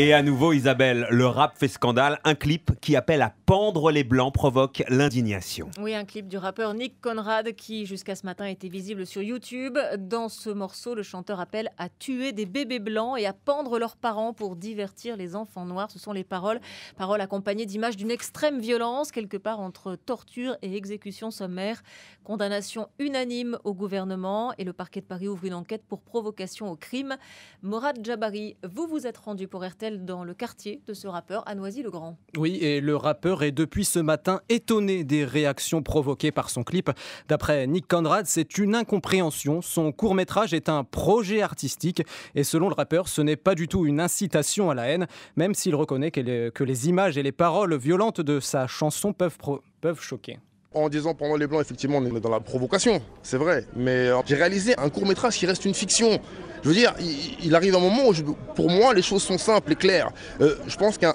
Et à nouveau, Isabelle, le rap fait scandale. Un clip qui appelle à pendre les blancs provoque l'indignation. Oui, un clip du rappeur Nick Conrad qui, jusqu'à ce matin, était visible sur YouTube. Dans ce morceau, le chanteur appelle à tuer des bébés blancs et à pendre leurs parents pour divertir les enfants noirs. Ce sont les paroles, paroles accompagnées d'images d'une extrême violence, quelque part entre torture et exécution sommaire. Condamnation unanime au gouvernement et le parquet de Paris ouvre une enquête pour provocation au crime. Morad Jabari, vous vous êtes rendu pour RTL dans le quartier de ce rappeur à Noisy-le-Grand. Oui, et le rappeur est depuis ce matin étonné des réactions provoquées par son clip. D'après Nick Conrad, c'est une incompréhension. Son court métrage est un projet artistique et selon le rappeur, ce n'est pas du tout une incitation à la haine, même s'il reconnaît que les images et les paroles violentes de sa chanson peuvent choquer. En disant pendant les blancs, effectivement, on est dans la provocation, c'est vrai. Mais euh, j'ai réalisé un court métrage qui reste une fiction. Je veux dire, il, arrive un moment où, pour moi, les choses sont simples et claires. Euh, je pense qu'un